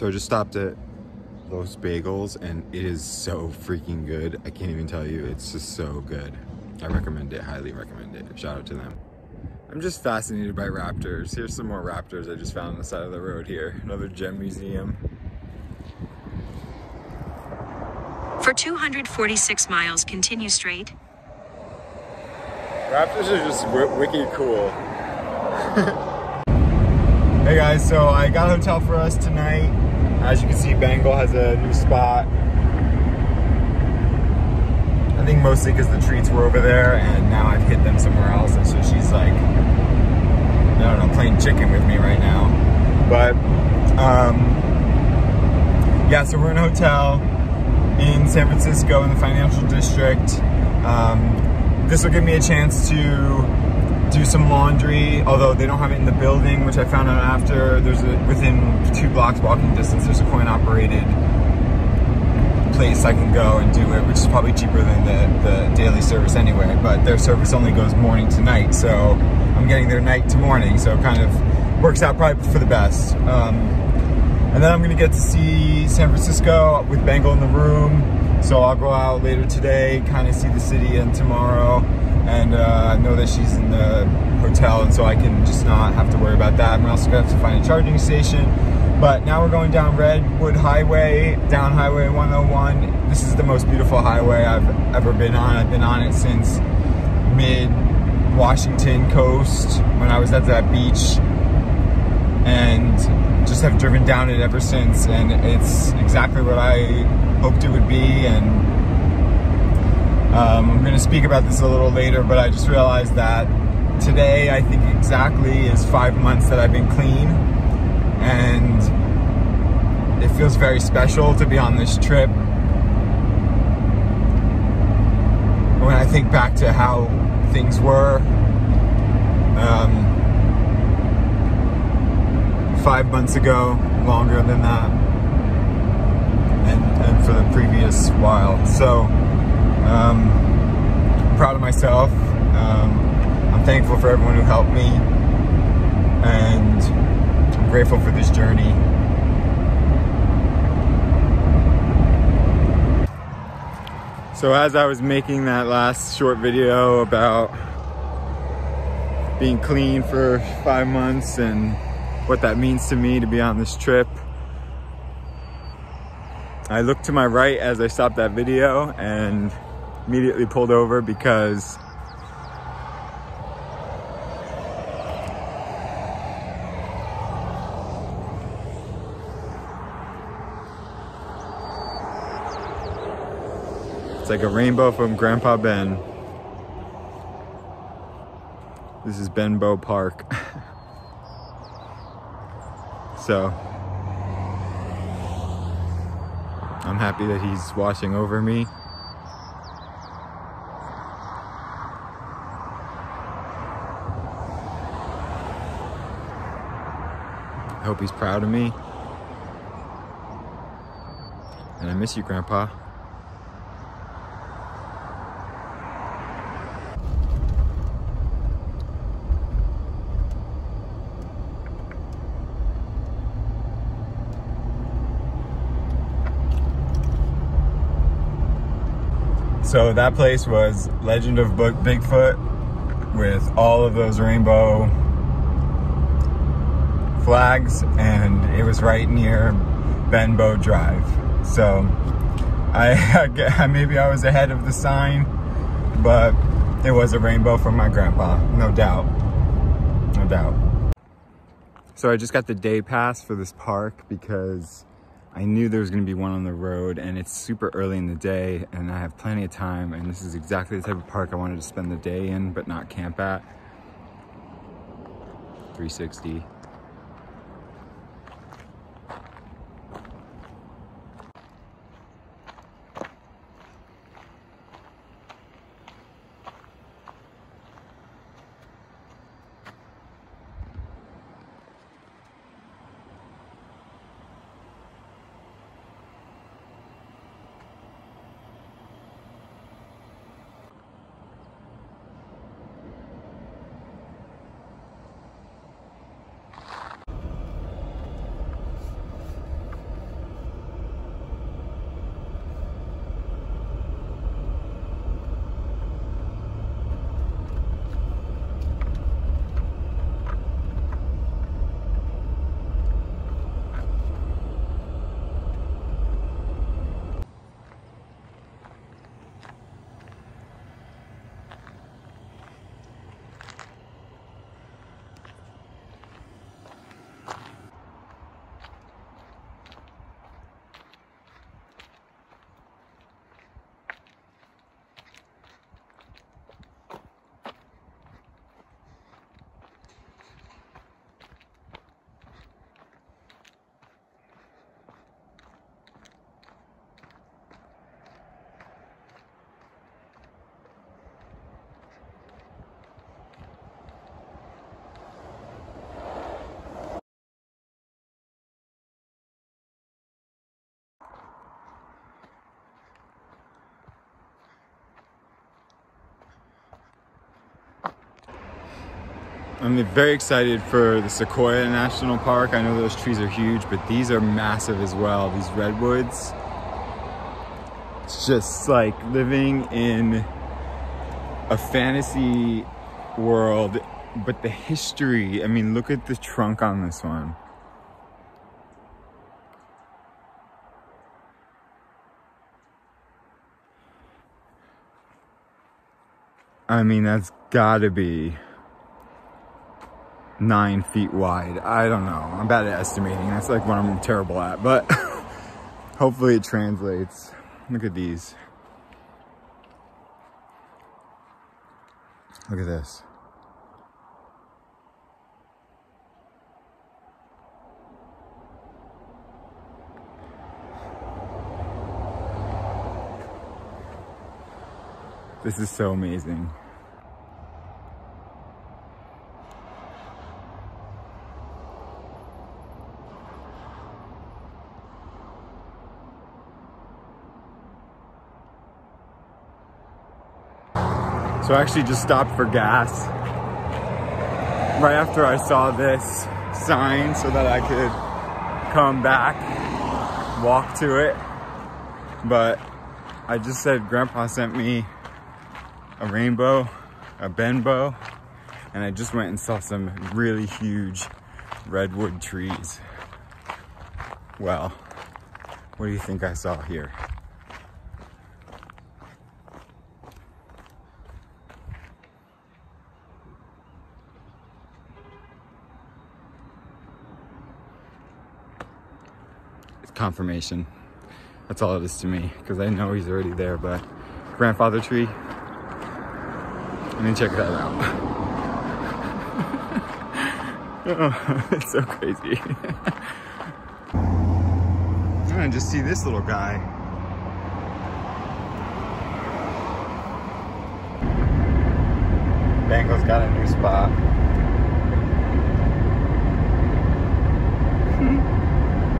So I just stopped at Los Bagels and it is so freaking good. I can't even tell you, it's just so good. I recommend it, highly recommend it. Shout out to them. I'm just fascinated by raptors. Here's some more raptors I just found on the side of the road here. Another gem museum. For 246 miles, continue straight. Raptors are just wicked cool. hey guys, so I got a hotel for us tonight. As you can see, Bengal has a new spot. I think mostly because the treats were over there and now I've hit them somewhere else and so she's like, I don't know, playing chicken with me right now. But, um, yeah, so we're in a hotel in San Francisco in the financial district. Um, this will give me a chance to do some laundry, although they don't have it in the building, which I found out after. There's a, within two blocks walking distance, there's a coin operated place I can go and do it, which is probably cheaper than the, the daily service anyway, but their service only goes morning to night, so I'm getting there night to morning, so it kind of works out probably for the best. Um, and then I'm gonna get to see San Francisco with Bengal in the room, so I'll go out later today, kind of see the city and tomorrow. And uh, I know that she's in the hotel and so I can just not have to worry about that. I'm also gonna have to find a charging station. But now we're going down Redwood Highway, down Highway 101. This is the most beautiful highway I've ever been on. I've been on it since mid Washington coast when I was at that beach and just have driven down it ever since and it's exactly what I hoped it would be. And um, I'm going to speak about this a little later, but I just realized that today, I think exactly is five months that I've been clean. And it feels very special to be on this trip. When I think back to how things were, um, five months ago, longer than that and for the previous while. So, um, I'm proud of myself. Um, I'm thankful for everyone who helped me, and I'm grateful for this journey. So as I was making that last short video about being clean for five months and what that means to me to be on this trip, I looked to my right as I stopped that video and immediately pulled over because It's like a rainbow from Grandpa Ben. This is Benbow Park. so I'm happy that he's watching over me. I hope he's proud of me. And I miss you, Grandpa. So that place was Legend of Bigfoot with all of those rainbow flags and it was right near Benbow Drive. So I, maybe I was ahead of the sign, but it was a rainbow from my grandpa, no doubt, no doubt. So I just got the day pass for this park because I knew there was gonna be one on the road and it's super early in the day and I have plenty of time and this is exactly the type of park I wanted to spend the day in but not camp at. 360. I'm very excited for the Sequoia National Park. I know those trees are huge, but these are massive as well. These redwoods. It's just like living in a fantasy world, but the history. I mean, look at the trunk on this one. I mean, that's gotta be nine feet wide. I don't know. I'm bad at estimating. That's like what I'm terrible at, but hopefully it translates. Look at these. Look at this. This is so amazing. So I actually just stopped for gas right after I saw this sign so that I could come back, walk to it. But I just said grandpa sent me a rainbow, a benbow, and I just went and saw some really huge redwood trees. Well, what do you think I saw here? Confirmation. That's all it is to me, because I know he's already there, but grandfather tree, let me check that out. oh, it's so crazy. I'm just see this little guy. Bengal's got a new spot.